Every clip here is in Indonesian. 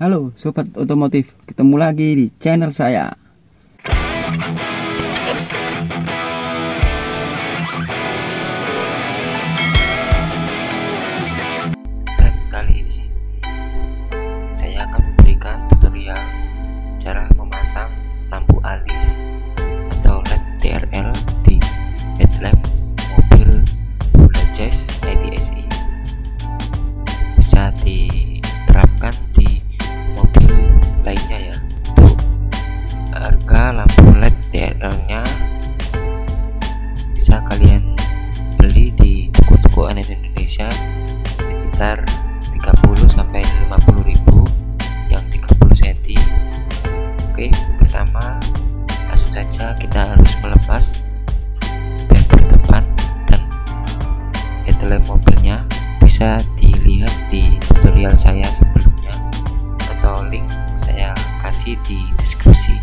Halo sobat otomotif, ketemu lagi di channel saya. Dan kali ini saya akan memberikan tutorial cara memasang lampu alis atau LED TRL di headlamp mobil Honda Jazz. Bisa dilihat di tutorial saya sebelumnya atau link saya kasih di deskripsi.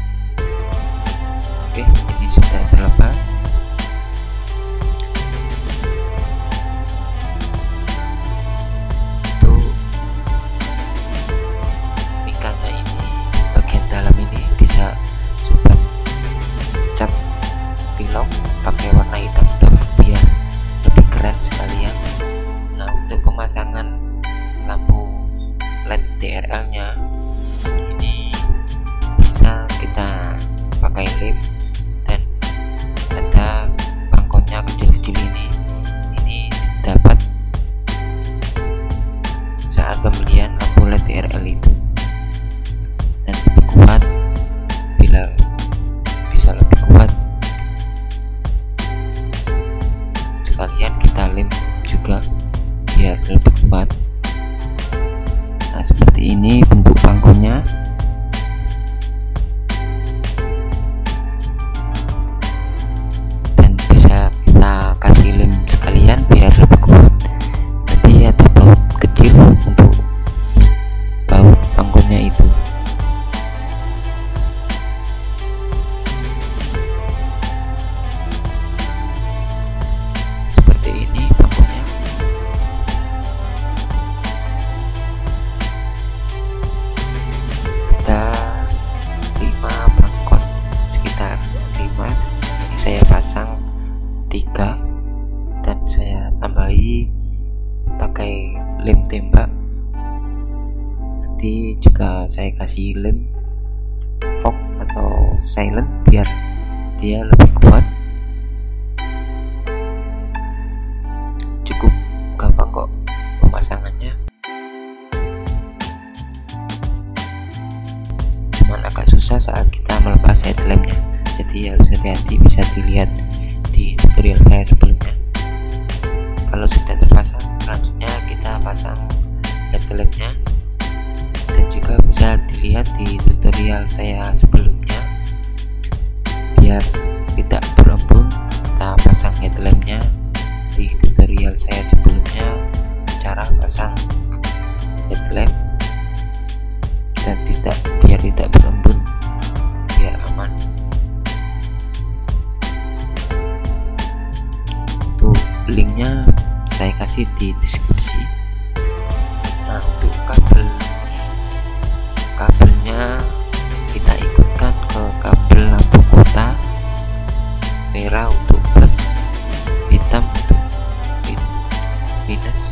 Oke ini sudah terlepas. Pakai warna hitam doff biar lebih keren sekalian untuk pemasangan lampu LED DRL nya. Ini bisa kita pakai lem ini bentuk pangkonya lem tembak. Nanti juga saya kasih lem fog atau silent biar dia lebih kuat. Cukup gampang kok pemasangannya. Cuman agak susah saat kita melepas headlampnya jadi harus hati-hati bisa dilihat di tutorial saya sebelumnya. Kalau sudah terpasang selanjutnya kita pasang headlampnya. Dan juga bisa dilihat di tutorial saya sebelumnya. Biar tidak berembun kita pasang headlampnya. Di tutorial saya sebelumnya cara pasang headlamp. Dan tidak biar tidak berembun biar aman. Linknya saya kasih di deskripsi minus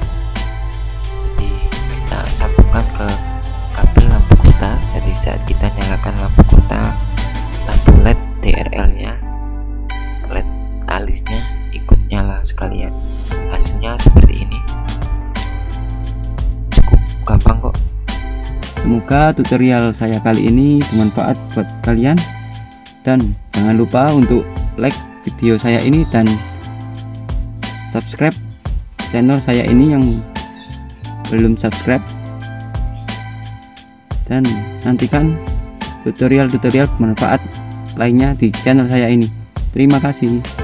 jadi kita sambungkan ke kabel lampu kota. Jadi saat kita nyalakan lampu kota lampu led DRL nya led alisnya ikut nyala sekalian. Hasilnya seperti ini. Cukup gampang kok. Semoga tutorial saya kali ini bermanfaat buat kalian. Dan jangan lupa untuk like video saya ini dan subscribe channel saya ini yang belum subscribe dan nantikan tutorial-tutorial bermanfaat lainnya di channel saya ini. Terima kasih.